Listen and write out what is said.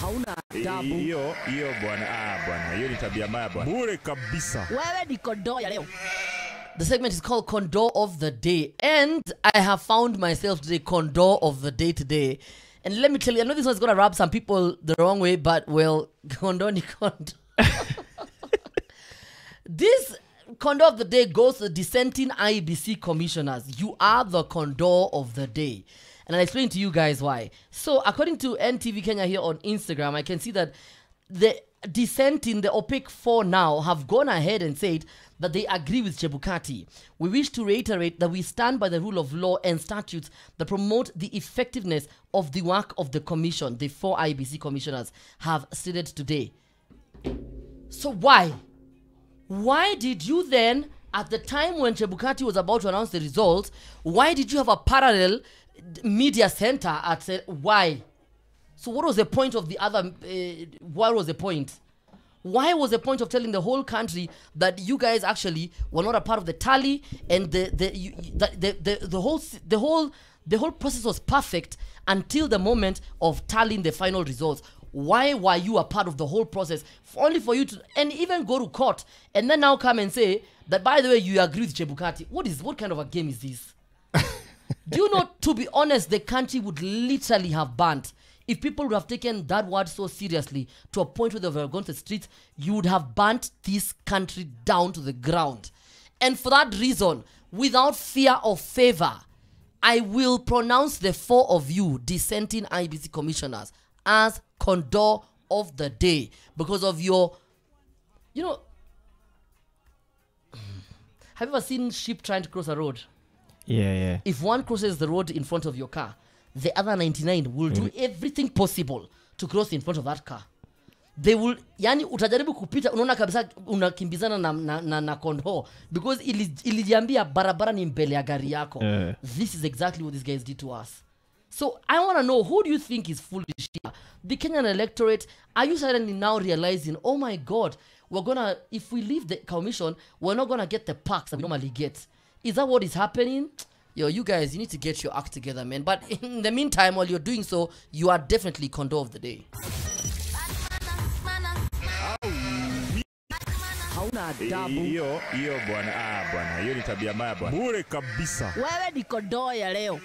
hauna adabu. hiyo hiyo bwana ah bwana hiyo ni tabia mbaya bwana bure kabisa Wewe ni kondoo ya leo. The segment is called Kondoo of the Day. And I have found myself today Kondoo of the Day today. And let me tell you, I know this one's going to rub some people the wrong way, but well, Kondoo ni Kondoo. this Kondoo of the Day goes to the dissenting IEBC commissioners. You are the Kondoo of the Day. And I'll explain to you guys why. So, according to NTV Kenya here on Instagram, I can see that the dissent in the OPEC 4 now, have gone ahead and said that they agree with Chebukati. We wish to reiterate that we stand by the rule of law and statutes that promote the effectiveness of the work of the commission, the four IEBC commissioners have stated today. So, why? Why did you then, at the time when Chebukati was about to announce the results, why did you have a parallel media center at uh, why? So what was the point of the other? Uh, what was the point? Why was the point of telling the whole country that you guys actually were not a part of the tally and the the you, the, the, the, the whole the whole the whole process was perfect until the moment of tallying the final results? Why were you a part of the whole process? Only for you to and even go to court and then now come and say that by the way you agree with Chebukati. What is what kind of a game is this? Do you know, to be honest, the country would literally have burnt. If people would have taken that word so seriously to a point where they have gone to the streets, you would have burnt this country down to the ground. And for that reason, without fear of favor, I will pronounce the four of you dissenting IEBC commissioners as kondoo of the day because of your, you know, have you ever seen sheep trying to cross a road? Yeah, yeah. if one crosses the road in front of your car, the other 99 will do everything possible to cross in front of that car. They will, yani utajaribu kupita unaona kabisa unakimbizana na, na, na, na kondoo because ili- barabara ni mbele ya gari yako. yeah. This is exactly what these guys did to us. So I want to know who do you think is foolish here? The Kenyan electorate, are you suddenly now realizing, oh my God, we're gonna, if we leave the commission, we're not gonna get the parks that we normally get? Is that what is happening? Yo, you guys, you need to get your act together, man. But in the meantime, while you're doing so, you are definitely condo of the day. Hauna adabu. hiyo hiyo bwana ah bwana hiyo ni tabia mbaya bwana bure kabisa Wewe ni kondoo ya leo.